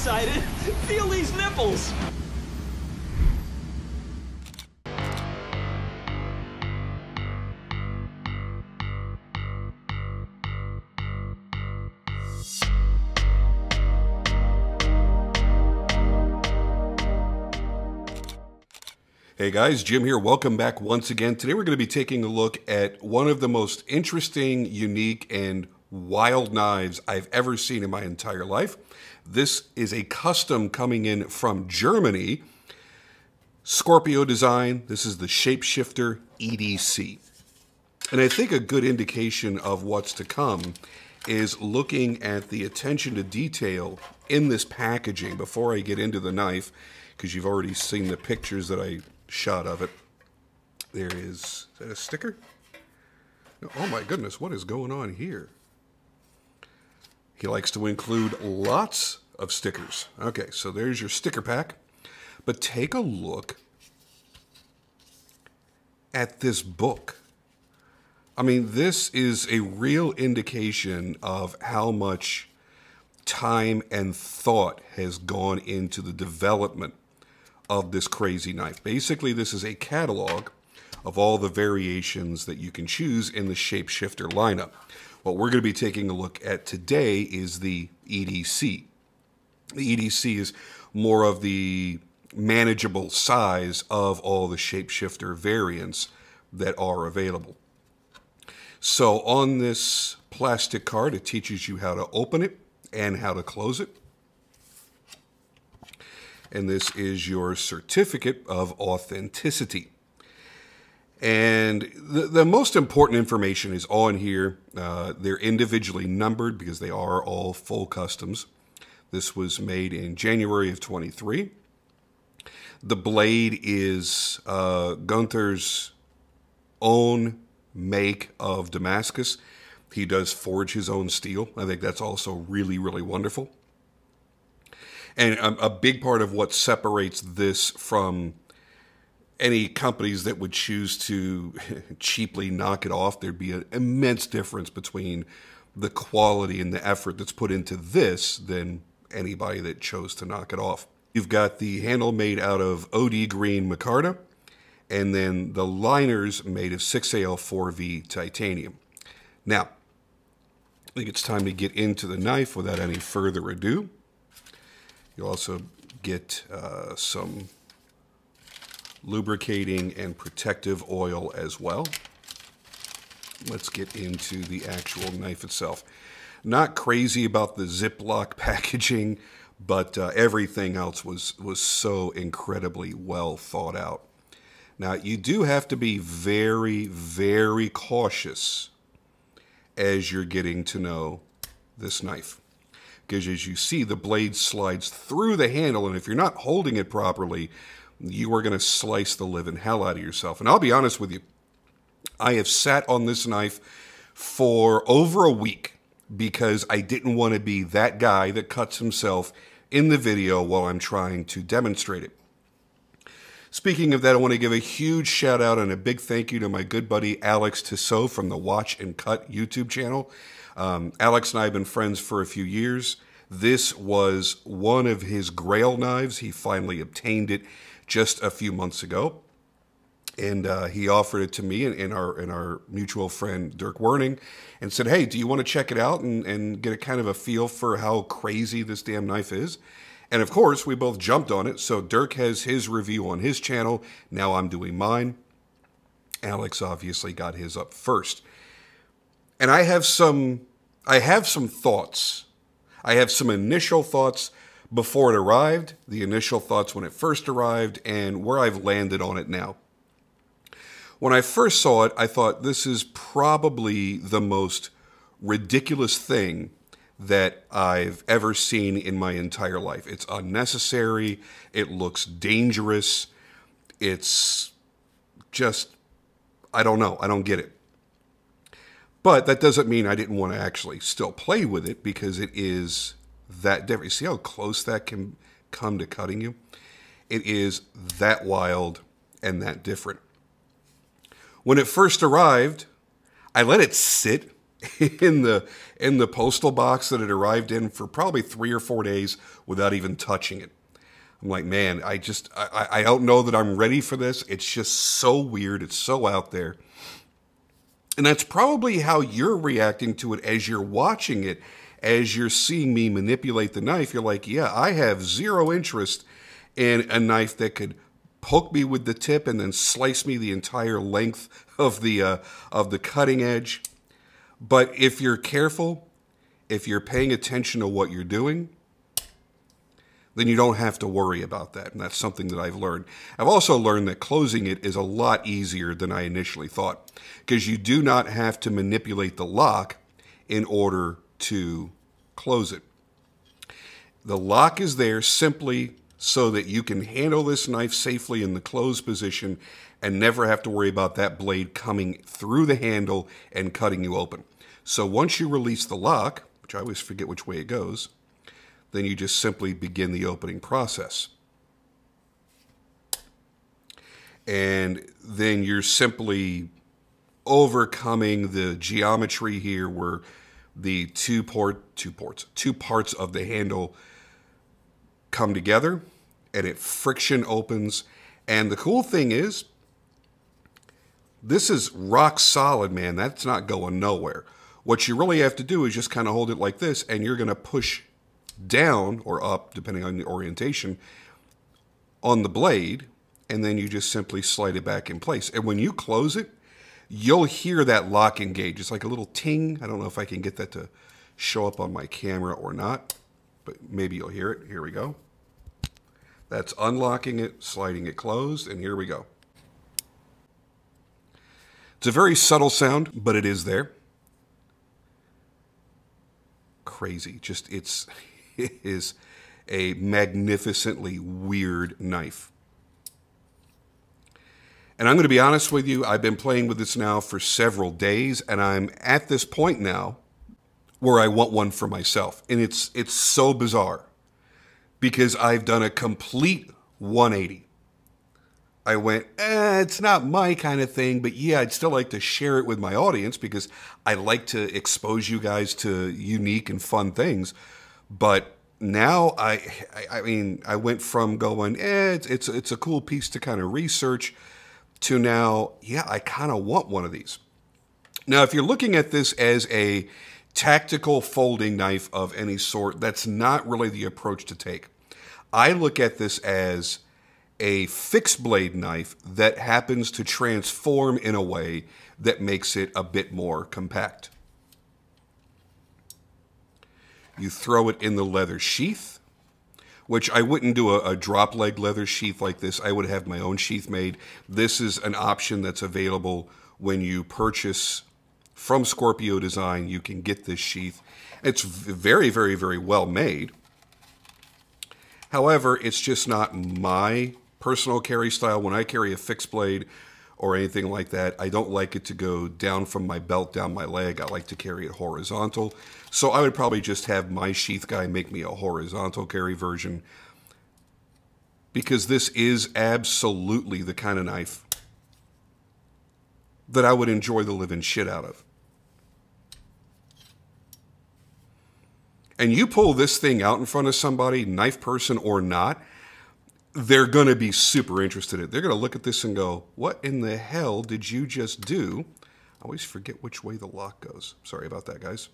excited. Feel these nipples. Hey guys, Jim here. Welcome back once again. Today we're going to be taking a look at one of the most interesting, unique, and wild knives I've ever seen in my entire life. This is a custom coming in from Germany. Scorpio design. This is the Shapeshifter EDC. And I think a good indication of what's to come is looking at the attention to detail in this packaging before I get into the knife, because you've already seen the pictures that I shot of it. There is, is that a sticker? Oh my goodness, what is going on here? He likes to include lots of stickers. Okay, so there's your sticker pack. But take a look at this book. I mean, this is a real indication of how much time and thought has gone into the development of this crazy knife. Basically, this is a catalog of all the variations that you can choose in the Shapeshifter lineup. What we're going to be taking a look at today is the EDC. The EDC is more of the manageable size of all the Shapeshifter variants that are available. So on this plastic card, it teaches you how to open it and how to close it and this is your certificate of authenticity. And the, the most important information is on here. Uh, they're individually numbered because they are all full customs. This was made in January of 23. The blade is uh, Gunther's own make of Damascus. He does forge his own steel. I think that's also really, really wonderful. And a, a big part of what separates this from any companies that would choose to cheaply knock it off, there'd be an immense difference between the quality and the effort that's put into this than anybody that chose to knock it off. You've got the handle made out of OD green micarta, and then the liners made of 6AL4V titanium. Now, I think it's time to get into the knife without any further ado. You'll also get uh, some lubricating and protective oil as well. Let's get into the actual knife itself. Not crazy about the Ziploc packaging, but uh, everything else was, was so incredibly well thought out. Now, you do have to be very, very cautious as you're getting to know this knife because as you see, the blade slides through the handle, and if you're not holding it properly, you are going to slice the living hell out of yourself. And I'll be honest with you, I have sat on this knife for over a week because I didn't want to be that guy that cuts himself in the video while I'm trying to demonstrate it. Speaking of that, I want to give a huge shout out and a big thank you to my good buddy Alex Tissot from the Watch and Cut YouTube channel. Um, Alex and I have been friends for a few years. This was one of his grail knives. He finally obtained it just a few months ago. And uh, he offered it to me and, and, our and our mutual friend Dirk Werning and said, Hey, do you want to check it out and, and get a kind of a feel for how crazy this damn knife is? And of course, we both jumped on it. So Dirk has his review on his channel. Now I'm doing mine. Alex obviously got his up first. And I have some I have some thoughts. I have some initial thoughts before it arrived, the initial thoughts when it first arrived, and where I've landed on it now. When I first saw it, I thought this is probably the most ridiculous thing that I've ever seen in my entire life. It's unnecessary, it looks dangerous, it's just, I don't know, I don't get it. But that doesn't mean I didn't want to actually still play with it because it is that different. You see how close that can come to cutting you? It is that wild and that different. When it first arrived, I let it sit in the in the postal box that it arrived in for probably three or four days without even touching it. I'm like, man, I just I, I don't know that I'm ready for this. It's just so weird. It's so out there. And that's probably how you're reacting to it as you're watching it, as you're seeing me manipulate the knife. You're like, yeah, I have zero interest in a knife that could poke me with the tip and then slice me the entire length of the uh, of the cutting edge. But if you're careful, if you're paying attention to what you're doing, then you don't have to worry about that. And that's something that I've learned. I've also learned that closing it is a lot easier than I initially thought because you do not have to manipulate the lock in order to close it. The lock is there simply so that you can handle this knife safely in the closed position and never have to worry about that blade coming through the handle and cutting you open. So once you release the lock, which I always forget which way it goes, then you just simply begin the opening process. And then you're simply overcoming the geometry here where the two port two ports two parts of the handle come together and it friction opens. And the cool thing is this is rock solid man. That's not going nowhere. What you really have to do is just kind of hold it like this and you're going to push down or up, depending on the orientation, on the blade, and then you just simply slide it back in place. And when you close it, you'll hear that lock engage. It's like a little ting. I don't know if I can get that to show up on my camera or not, but maybe you'll hear it. Here we go. That's unlocking it, sliding it closed, and here we go. It's a very subtle sound, but it is there. Crazy. Just, it's, is a magnificently weird knife. And I'm going to be honest with you, I've been playing with this now for several days, and I'm at this point now where I want one for myself. And it's it's so bizarre because I've done a complete 180. I went, eh, it's not my kind of thing, but yeah, I'd still like to share it with my audience because I like to expose you guys to unique and fun things. But now I, I mean, I went from going, eh, it's, it's, it's a cool piece to kind of research to now, yeah, I kind of want one of these. Now, if you're looking at this as a tactical folding knife of any sort, that's not really the approach to take. I look at this as a fixed blade knife that happens to transform in a way that makes it a bit more compact. You throw it in the leather sheath, which I wouldn't do a, a, drop leg leather sheath like this. I would have my own sheath made. This is an option that's available when you purchase from Scorpio Design. You can get this sheath. It's very, very, very well made. However, it's just not my personal carry style. When I carry a fixed blade or anything like that, I don't like it to go down from my belt down my leg. I like to carry it horizontal. So I would probably just have my sheath guy make me a horizontal carry version because this is absolutely the kind of knife that I would enjoy the living shit out of. And you pull this thing out in front of somebody, knife person or not, they're going to be super interested in it. They're going to look at this and go, What in the hell did you just do? I always forget which way the lock goes. Sorry about that, guys.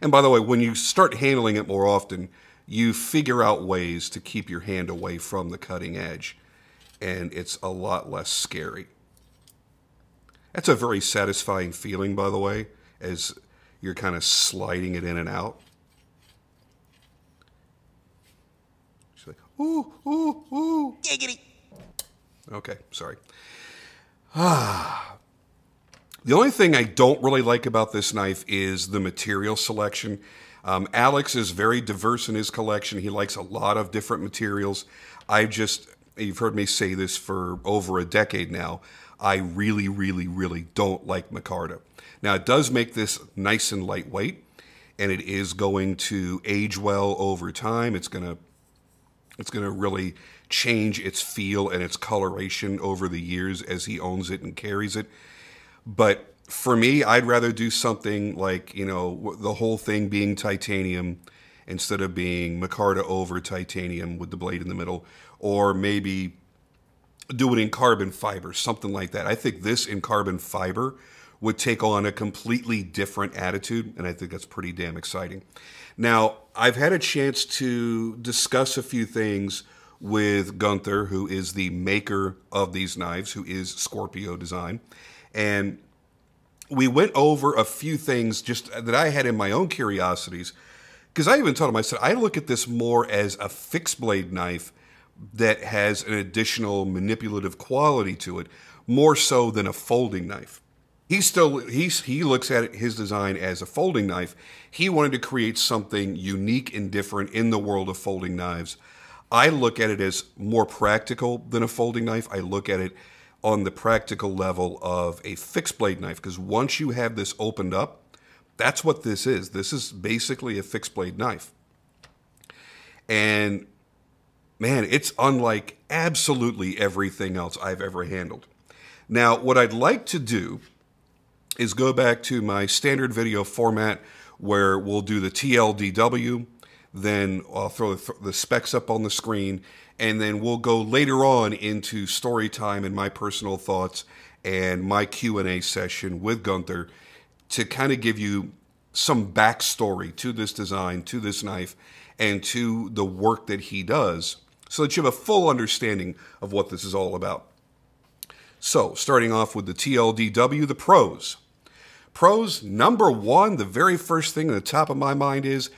And by the way, when you start handling it more often, you figure out ways to keep your hand away from the cutting edge, and it's a lot less scary. That's a very satisfying feeling, by the way, as you're kind of sliding it in and out. She's like, ooh, ooh, ooh. Giggity. Okay, sorry. Ah, the only thing I don't really like about this knife is the material selection. Um, Alex is very diverse in his collection. He likes a lot of different materials. I've just, you've heard me say this for over a decade now. I really, really, really don't like micarta. Now, it does make this nice and lightweight, and it is going to age well over time. It's going to it's going to really change its feel and its coloration over the years as he owns it and carries it. But for me, I'd rather do something like, you know, the whole thing being titanium instead of being micarta over titanium with the blade in the middle, or maybe do it in carbon fiber, something like that. I think this in carbon fiber would take on a completely different attitude, and I think that's pretty damn exciting. Now, I've had a chance to discuss a few things with Gunther, who is the maker of these knives, who is Scorpio Design, and we went over a few things just that I had in my own curiosities. Because I even told him, I said, I look at this more as a fixed blade knife that has an additional manipulative quality to it, more so than a folding knife. He still he's, he looks at his design as a folding knife. He wanted to create something unique and different in the world of folding knives. I look at it as more practical than a folding knife. I look at it on the practical level of a fixed blade knife because once you have this opened up, that's what this is. This is basically a fixed blade knife. And man, it's unlike absolutely everything else I've ever handled. Now, what I'd like to do is go back to my standard video format where we'll do the TLDW, then I'll throw the specs up on the screen, and then we'll go later on into story time and my personal thoughts and my Q&A session with Gunther to kind of give you some backstory to this design, to this knife, and to the work that he does so that you have a full understanding of what this is all about. So, starting off with the TLDW, the pros. Pros, number one, the very first thing at the top of my mind is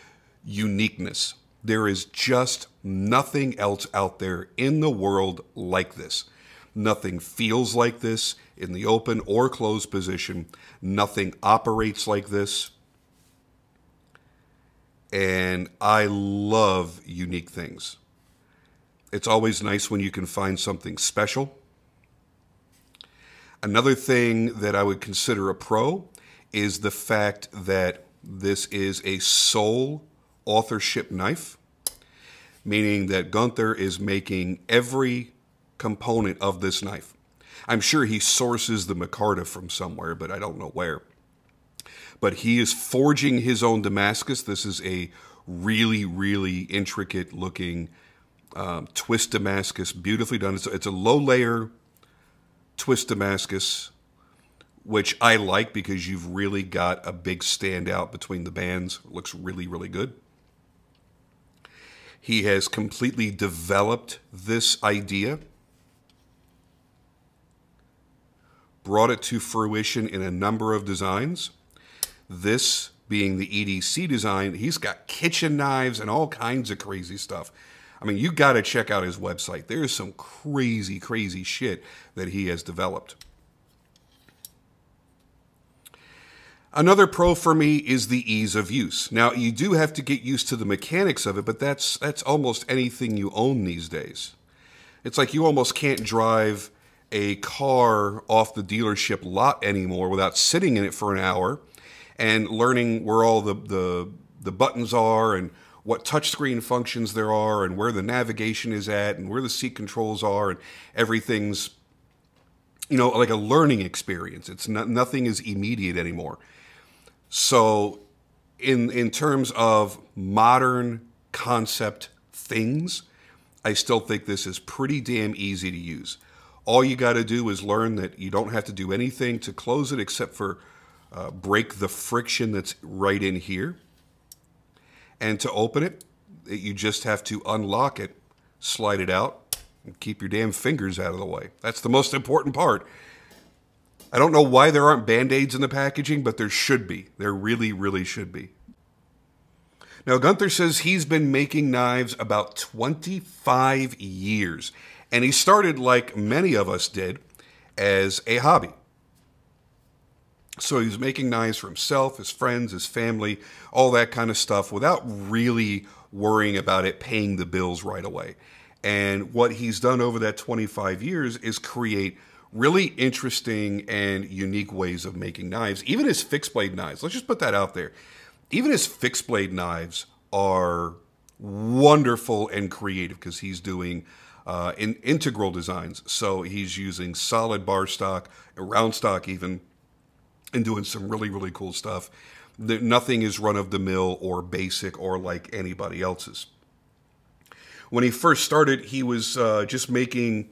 uniqueness. There is just nothing else out there in the world like this. Nothing feels like this in the open or closed position. Nothing operates like this. And I love unique things. It's always nice when you can find something special. Another thing that I would consider a pro is the fact that this is a sole authorship knife, meaning that Gunther is making every component of this knife. I'm sure he sources the micarta from somewhere, but I don't know where. But he is forging his own Damascus. This is a really, really intricate looking um, twist Damascus, beautifully done. It's it's a low layer twist Damascus, which I like because you've really got a big standout between the bands. It looks really, really good. He has completely developed this idea, brought it to fruition in a number of designs. This being the EDC design, he's got kitchen knives and all kinds of crazy stuff. I mean, you got to check out his website. There's some crazy, crazy shit that he has developed. Another pro for me is the ease of use. Now, you do have to get used to the mechanics of it, but that's that's almost anything you own these days. It's like you almost can't drive a car off the dealership lot anymore without sitting in it for an hour and learning where all the the, the buttons are and what touchscreen functions there are and where the navigation is at and where the seat controls are and everything's you know like a learning experience it's not nothing is immediate anymore so in in terms of modern concept things i still think this is pretty damn easy to use all you got to do is learn that you don't have to do anything to close it except for uh, break the friction that's right in here and to open it, you just have to unlock it, slide it out, and keep your damn fingers out of the way. That's the most important part. I don't know why there aren't band aids in the packaging, but there should be. There really, really should be. Now, Gunther says he's been making knives about 25 years, and he started like many of us did as a hobby. So he's making knives for himself, his friends, his family, all that kind of stuff without really worrying about it paying the bills right away. And what he's done over that 25 years is create really interesting and unique ways of making knives. Even his fixed blade knives, let's just put that out there. Even his fixed blade knives are wonderful and creative because he's doing uh, in integral designs. So he's using solid bar stock, round stock even and doing some really, really cool stuff. Nothing is run of the mill or basic or like anybody else's. When he first started, he was uh, just making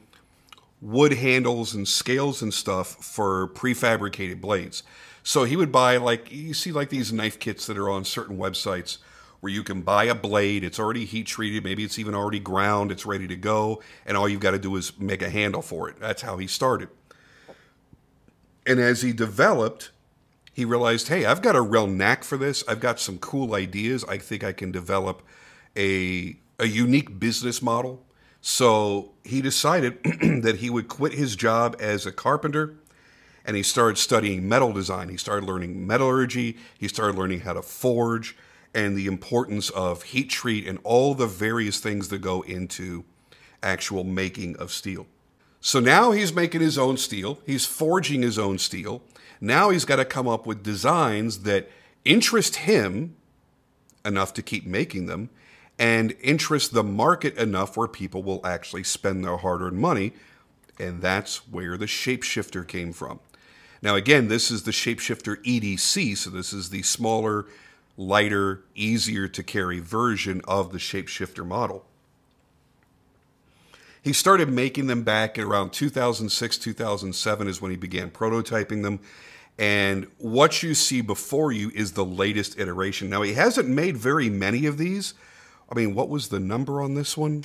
wood handles and scales and stuff for prefabricated blades. So he would buy like you see like these knife kits that are on certain websites where you can buy a blade, it's already heat treated, maybe it's even already ground, it's ready to go, and all you've got to do is make a handle for it. That's how he started. And as he developed, he realized, hey, I've got a real knack for this. I've got some cool ideas. I think I can develop a, a unique business model. So he decided that he would quit his job as a carpenter and he started studying metal design. He started learning metallurgy. He started learning how to forge and the importance of heat treat and all the various things that go into actual making of steel. So now he's making his own steel, he's forging his own steel. Now he's got to come up with designs that interest him enough to keep making them and interest the market enough where people will actually spend their hard earned money. And that's where the shapeshifter came from. Now, again, this is the shapeshifter EDC, so this is the smaller, lighter, easier to carry version of the shapeshifter model. He started making them back around 2006, 2007 is when he began prototyping them. And what you see before you is the latest iteration. Now, he hasn't made very many of these. I mean, what was the number on this one?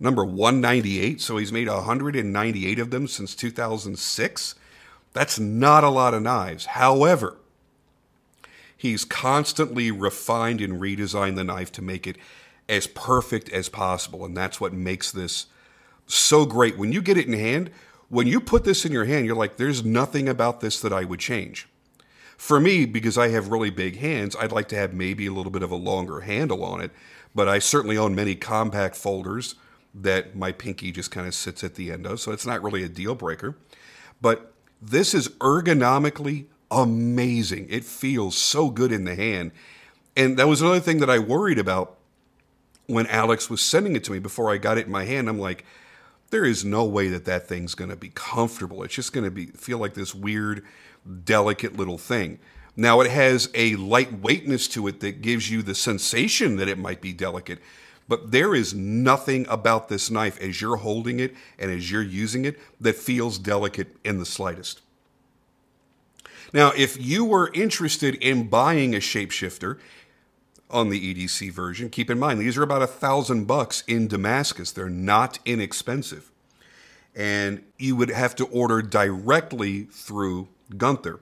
Number 198. So he's made 198 of them since 2006. That's not a lot of knives. However, he's constantly refined and redesigned the knife to make it as perfect as possible. And that's what makes this so great. When you get it in hand, when you put this in your hand, you're like, there's nothing about this that I would change. For me, because I have really big hands, I'd like to have maybe a little bit of a longer handle on it. But I certainly own many compact folders that my pinky just kind of sits at the end of. So it's not really a deal breaker. But this is ergonomically amazing. It feels so good in the hand. And that was another thing that I worried about when Alex was sending it to me before I got it in my hand, I'm like, there is no way that that thing's going to be comfortable. It's just going to be feel like this weird, delicate little thing. Now it has a lightweightness to it that gives you the sensation that it might be delicate, but there is nothing about this knife as you're holding it and as you're using it that feels delicate in the slightest. Now, if you were interested in buying a shapeshifter on the EDC version. Keep in mind, these are about a thousand bucks in Damascus. They're not inexpensive. And you would have to order directly through Gunther.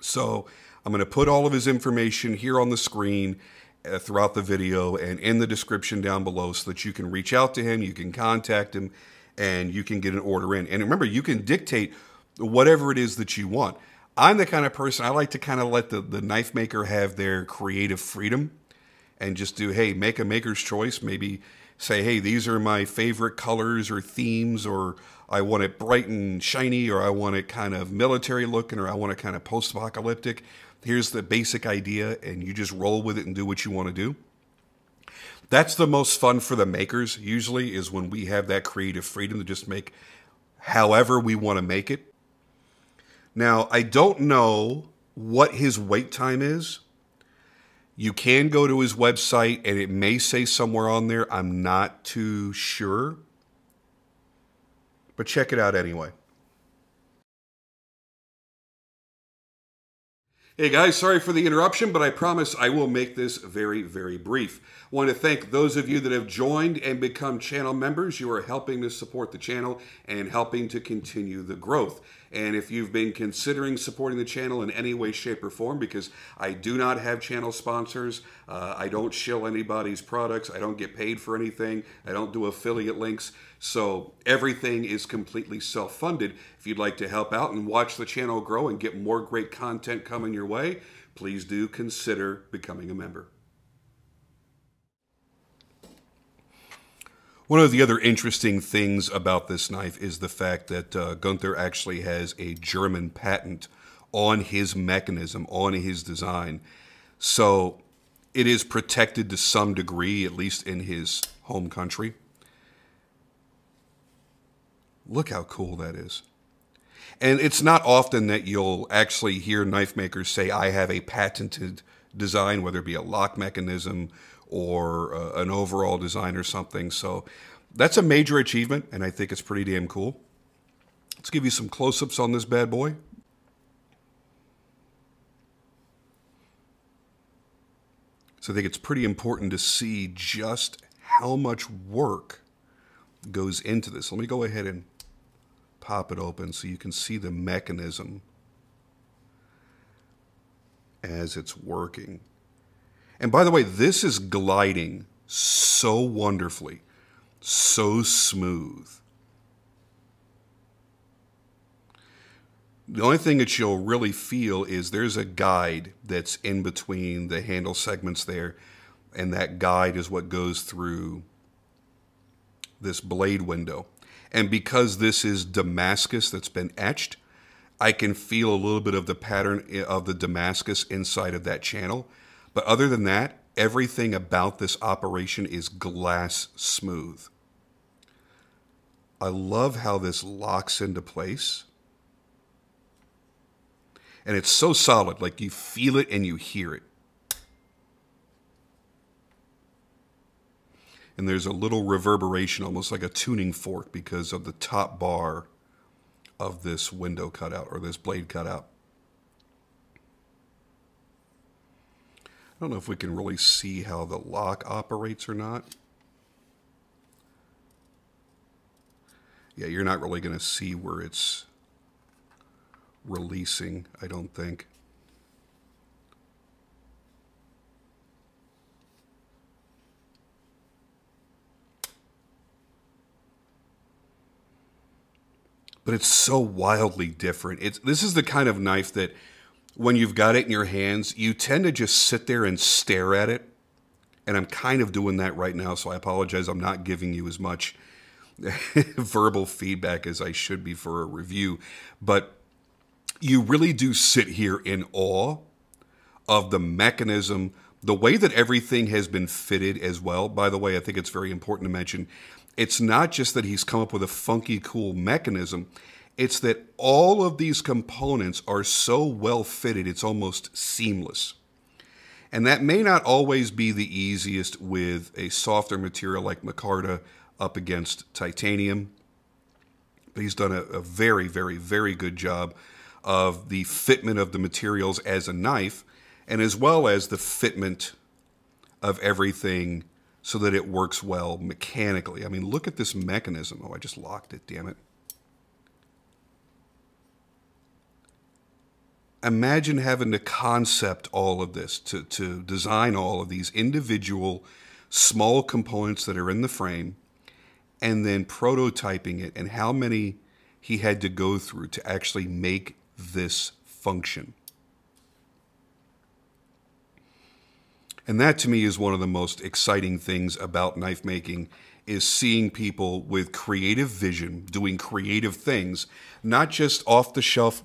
So I'm going to put all of his information here on the screen uh, throughout the video and in the description down below so that you can reach out to him, you can contact him, and you can get an order in. And remember, you can dictate whatever it is that you want. I'm the kind of person I like to kind of let the, the knife maker have their creative freedom and just do, hey, make a maker's choice. Maybe say, hey, these are my favorite colors or themes, or I want it bright and shiny, or I want it kind of military looking, or I want it kind of post apocalyptic. Here's the basic idea, and you just roll with it and do what you want to do. That's the most fun for the makers, usually, is when we have that creative freedom to just make however we want to make it now, I don't know what his wait time is. You can go to his website and it may say somewhere on there. I'm not too sure. But check it out anyway. Hey guys, sorry for the interruption, but I promise I will make this very, very brief. I want to thank those of you that have joined and become channel members. You are helping to support the channel and helping to continue the growth. And if you've been considering supporting the channel in any way, shape, or form, because I do not have channel sponsors, uh, I don't shill anybody's products, I don't get paid for anything, I don't do affiliate links. So everything is completely self funded. If you'd like to help out and watch the channel grow and get more great content coming your way, please do consider becoming a member. One of the other interesting things about this knife is the fact that uh, Gunther actually has a German patent on his mechanism, on his design. So it is protected to some degree, at least in his home country. Look how cool that is. And it's not often that you'll actually hear knife makers say, I have a patented design, whether it be a lock mechanism or uh, an overall design or something. So that's a major achievement, and I think it's pretty damn cool. Let's give you some close ups on this bad boy. So I think it's pretty important to see just how much work goes into this. Let me go ahead and pop it open so you can see the mechanism as it's working. And by the way, this is gliding so wonderfully, so smooth. The only thing that you'll really feel is there's a guide that's in between the handle segments there, and that guide is what goes through this blade window. And because this is Damascus that's been etched, I can feel a little bit of the pattern eh, of the Damascus inside of that channel. But other than that, everything about this operation is glass smooth. I love how this locks into place. And it's so solid, like you feel it and you hear it. and there's a little reverberation, almost like a tuning fork, because of the top bar of this window cutout or this blade cutout. I don't know if we can really see how the lock operates or not. Yeah, you're not really going to see where it's releasing, I don't think. but it's so wildly different. It's this is the kind of knife that when you've got it in your hands, you tend to just sit there and stare at it. And I'm kind of doing that right now, so I apologize. I'm not giving you as much verbal feedback as I should be for a review, but you really do sit here in awe of the mechanism, the way that everything has been fitted as well. By the way, I think it's very important to mention it's not just that he's come up with a funky, cool mechanism. It's that all of these components are so well fitted, it's almost seamless. And that may not always be the easiest with a softer material like micarta up against titanium. But he's done a, a very, very, very good job of the fitment of the materials as a knife, and as well as the fitment of everything so that it works well mechanically. I mean, look at this mechanism. Oh, I just locked it, damn it. Imagine having to concept all of this, to, to design all of these individual small components that are in the frame, and then prototyping it, and how many he had to go through to actually make this function. And that to me is one of the most exciting things about knife making is seeing people with creative vision doing creative things, not just off the shelf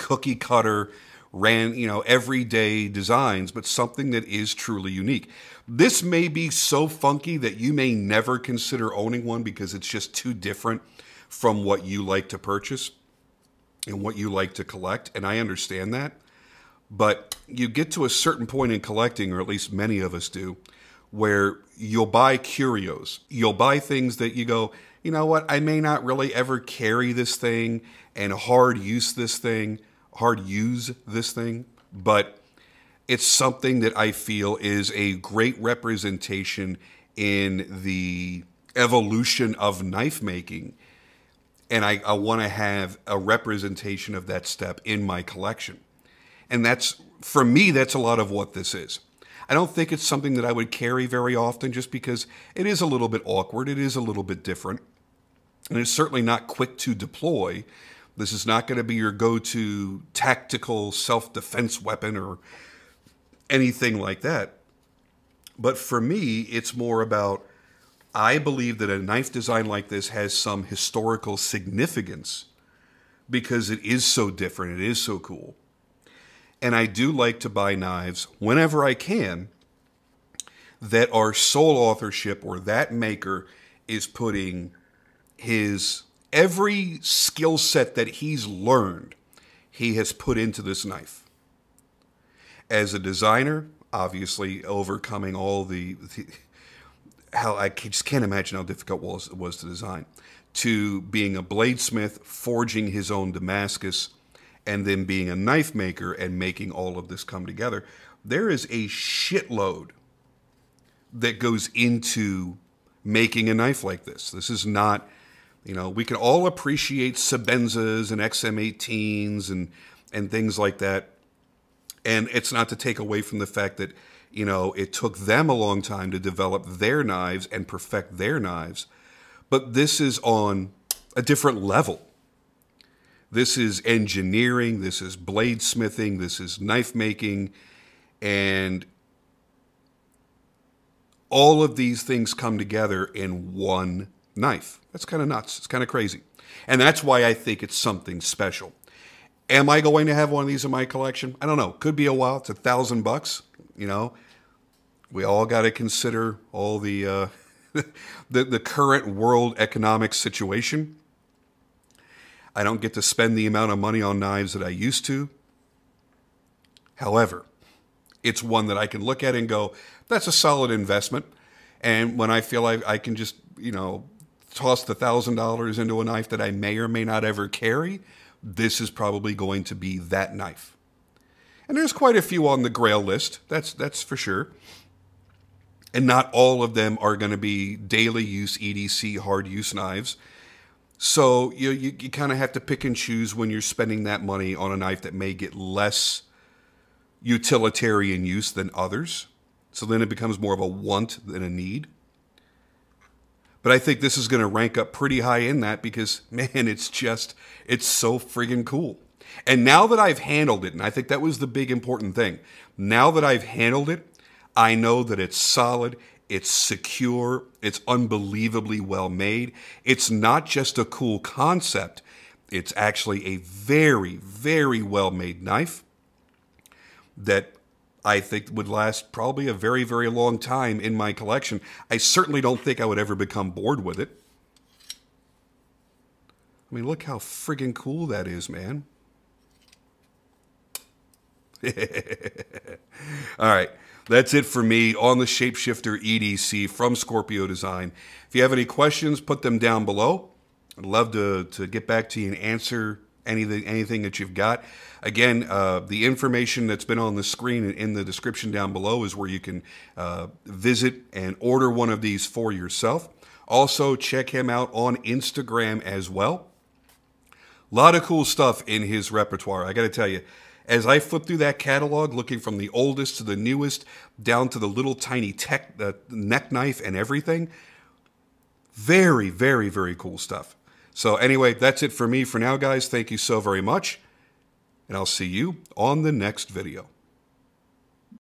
cookie cutter ran, you know, everyday designs, but something that is truly unique. This may be so funky that you may never consider owning one because it's just too different from what you like to purchase and what you like to collect, and I understand that. But you get to a certain point in collecting, or at least many of us do, where you'll buy curios. You'll buy things that you go, you know what, I may not really ever carry this thing and hard use this thing, hard use this thing, but it's something that I feel is a great representation in the evolution of knife making. And I, I want to have a representation of that step in my collection. And that's, for me, that's a lot of what this is. I don't think it's something that I would carry very often just because it is a little bit awkward. It is a little bit different. And it's certainly not quick to deploy. This is not going to be your go to tactical self defense weapon or anything like that. But for me, it's more about I believe that a knife design like this has some historical significance because it is so different, it is so cool. And I do like to buy knives whenever I can that are sole authorship or that maker is putting his every skill set that he's learned, he has put into this knife. As a designer, obviously overcoming all the, the how I just can't imagine how difficult was, it was to design. To being a bladesmith, forging his own Damascus, and then being a knife maker and making all of this come together. There is a shitload that goes into making a knife like this. This is not, you know, we can all appreciate Sebenzas and XM18s and and things like that. And it's not to take away from the fact that, you know, it took them a long time to develop their knives and perfect their knives. But this is on a different level. This is engineering, this is bladesmithing, this is knife making, and all of these things come together in one knife. That's kind of nuts. It's kind of crazy. And that's why I think it's something special. Am I going to have one of these in my collection? I don't know. Could be a while. It's a thousand bucks. You know, we all got to consider all the, uh, the the current world economic situation. I don't get to spend the amount of money on knives that I used to. However, it's one that I can look at and go, that's a solid investment. And when I feel like I can just, you know, toss the thousand dollars into a knife that I may or may not ever carry, this is probably going to be that knife. And there's quite a few on the grail list. That's that's for sure. And not all of them are going to be daily use EDC hard use knives. So you you, you kind of have to pick and choose when you're spending that money on a knife that may get less utilitarian use than others. So then it becomes more of a want than a need. But I think this is going to rank up pretty high in that because, man, it's just, it's so friggin' cool. And now that I've handled it, and I think that was the big important thing, now that I've handled it, I know that it's solid, it's secure, it's unbelievably well made. It's not just a cool concept, it's actually a very, very well made knife that I think would last probably a very, very long time in my collection. I certainly don't think I would ever become bored with it. I mean, look how friggin' cool that is, man. All right. That's it for me on the Shapeshifter EDC from Scorpio Design. If you have any questions, put them down below. I'd love to, to get back to you and answer anything anything that you've got. Again, uh, the information that's been on the screen and in the description down below is where you can uh, visit and order one of these for yourself. Also, check him out on Instagram as well. A lot of cool stuff in his repertoire. I got to tell you, as I flip through that catalog, looking from the oldest to the newest, down to the little tiny tech, uh, neck knife and everything, very, very, very cool stuff. So, anyway, that's it for me for now, guys. Thank you so very much, and I'll see you on the next video.